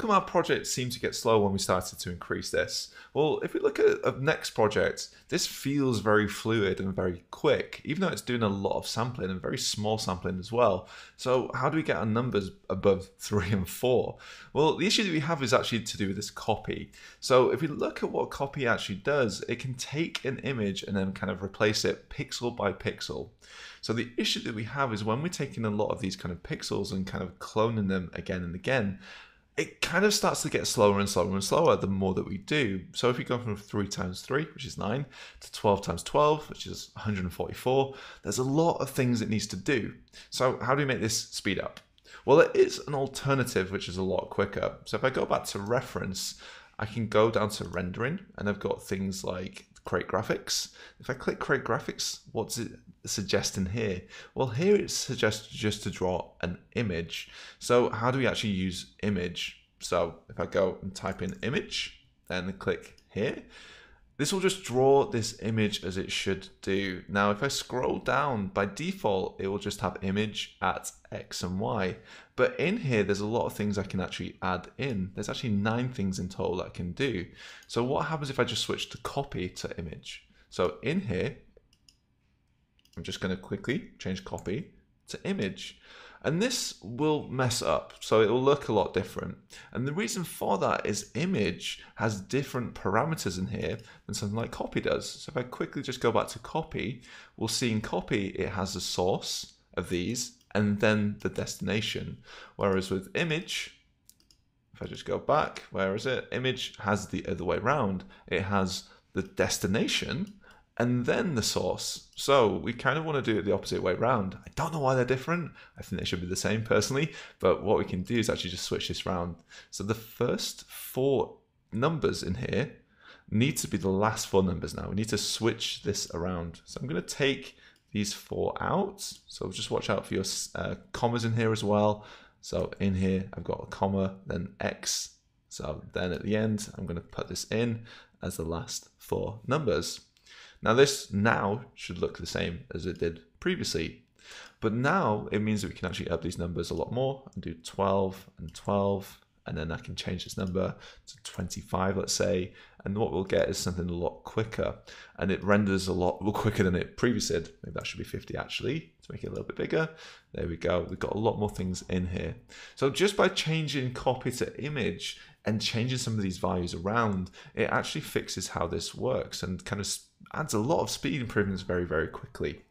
come our project seemed to get slow when we started to increase this? Well, if we look at a next project, this feels very fluid and very quick, even though it's doing a lot of sampling and very small sampling as well. So how do we get our numbers above three and four? Well, the issue that we have is actually to do with this copy. So if we look at what copy actually does, it can take an image and then kind of replace it pixel by pixel. So the issue that we have is when we're taking a lot of these kind of pixels and kind of cloning them again and again, it kind of starts to get slower and slower and slower the more that we do. So if we go from 3 times 3, which is 9, to 12 times 12, which is 144, there's a lot of things it needs to do. So how do we make this speed up? Well, there is an alternative which is a lot quicker. So if I go back to reference, I can go down to rendering and I've got things like create graphics. If I click create graphics, what's it suggesting here? Well, here it suggests just to draw an image. So how do we actually use image? So if I go and type in image and click here, this will just draw this image as it should do. Now, if I scroll down, by default, it will just have image at X and Y. But in here, there's a lot of things I can actually add in. There's actually nine things in total that I can do. So what happens if I just switch to copy to image? So in here, I'm just going to quickly change copy to image. And this will mess up, so it will look a lot different. And the reason for that is image has different parameters in here than something like copy does. So if I quickly just go back to copy, we'll see in copy it has the source of these and then the destination. Whereas with image, if I just go back, where is it? Image has the other way around. It has the destination and then the source. So we kind of want to do it the opposite way around. I don't know why they're different. I think they should be the same personally, but what we can do is actually just switch this around. So the first four numbers in here need to be the last four numbers now. We need to switch this around. So I'm going to take these four out. So just watch out for your uh, commas in here as well. So in here, I've got a comma, then X. So then at the end, I'm going to put this in as the last four numbers. Now this now should look the same as it did previously, but now it means that we can actually up these numbers a lot more and do 12 and 12, and then I can change this number to 25, let's say, and what we'll get is something a lot quicker, and it renders a lot quicker than it previously did. Maybe that should be 50 actually, to make it a little bit bigger. There we go, we've got a lot more things in here. So just by changing copy to image and changing some of these values around, it actually fixes how this works and kind of adds a lot of speed improvements very, very quickly.